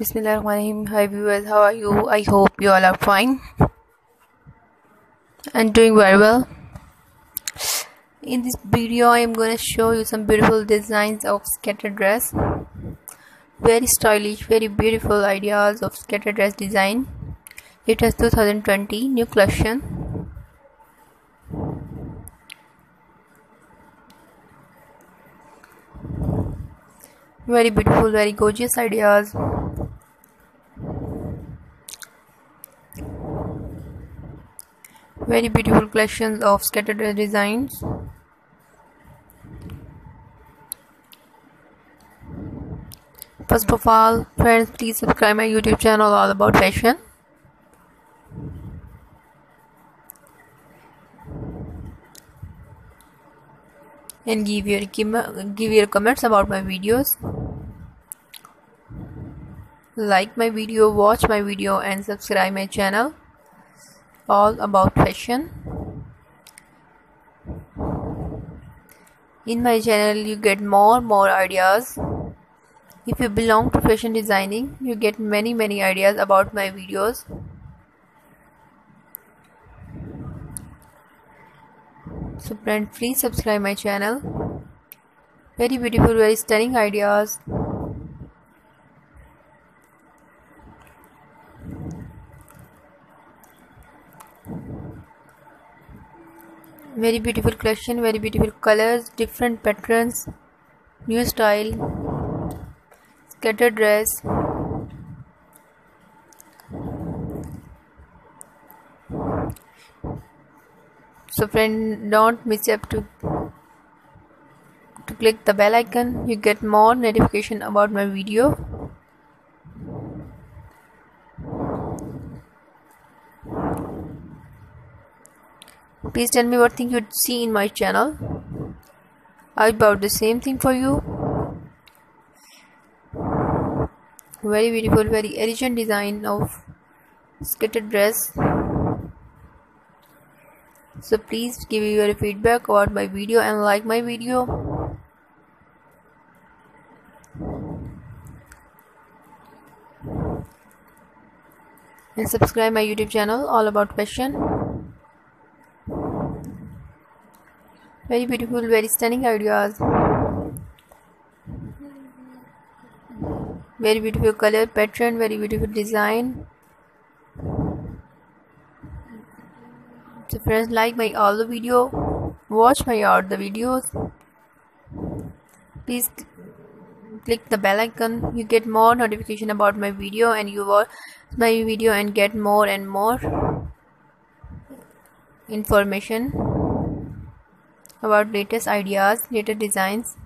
Bismillahirrahmanirrahim. Hi viewers, how are you? I hope you all are fine and doing very well. In this video, I am going to show you some beautiful designs of skater dress. Very stylish, very beautiful ideas of skater dress design. It is 2020 new collection. Very beautiful, very gorgeous ideas. Very beautiful collections of skater designs. First of all friends please subscribe my youtube channel all about fashion. And give your give your comments about my videos. Like my video watch my video and subscribe my channel all about fashion in my channel you get more more ideas. If you belong to fashion designing you get many many ideas about my videos. So friend please subscribe my channel. Very beautiful very stunning ideas very beautiful collection very beautiful colors different patterns new style skater dress. So friend don't miss up to to click the bell icon. You get more notification about my video Please tell me what thing you'd see in my channel. I bought the same thing for you. Very beautiful, very elegant design of skater dress. So please give your feedback about my video and like my video. And subscribe my YouTube channel all about fashion. Very beautiful very stunning ideas. Very beautiful color pattern very beautiful design. So friends like my all the video. Watch my all the videos. Please click the bell icon. You get more notification about my video and you watch my video and get more and more information about latest ideas, latest designs.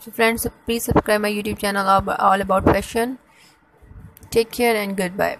So friends, please subscribe my YouTube channel all about fashion. Take care and goodbye.